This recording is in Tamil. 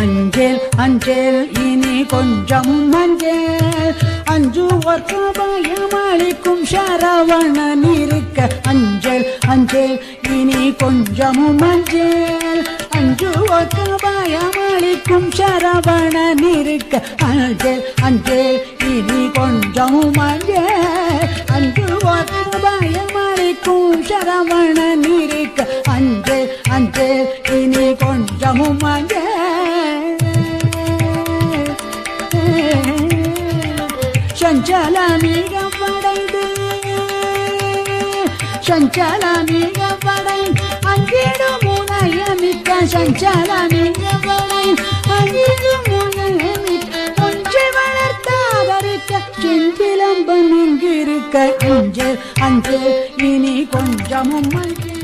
அஞ்சேல் அஞ்சேல் இனி கொஞ்சமும் அஞ்சேல். அஞ்சுவோர்க்கு பயமளிக்கும் சரவணன் இருக்க அஞ்சேல் அஞ்சேல் இனி கொஞ்சமும் அஞ்சேல். அஞ்சுவோர்க்கு பயமளிக்கும் சரவணன் இருக்க அஞ்சேல் அஞ்சேல் இனி கொஞ்சமும் அஞ்சேல். அஞ்சுவோர்க்கு பயமளிக்கும் சரவணன் இருக்க அஞ்சேல் அஞ்சேல் இனி கொஞ்சமும் அஞ்சேல். சஞ்சலமிக படைந்து சஞ்சலமிக படை அங்கிடும் முனையமிக்க சஞ்சலமிக படை அங்கிடும் முனையமிக்க கொஞ்சை வளர்த்தாதரிக்க செந்திலம்பன் இங்கிருக்க. அஞ்சு அஞ்சு இனி கொஞ்சமும் அஞ்சேல்